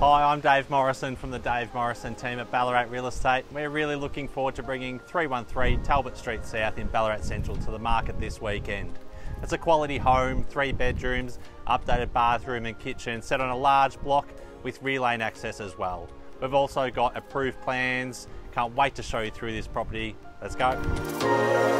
Hi, I'm Dave Morrison from the Dave Morrison team at Ballarat Real Estate. We're really looking forward to bringing 313 Talbot Street South in Ballarat Central to the market this weekend. It's a quality home, three bedrooms, updated bathroom and kitchen, set on a large block with rear lane access as well. We've also got approved plans. Can't wait to show you through this property. Let's go.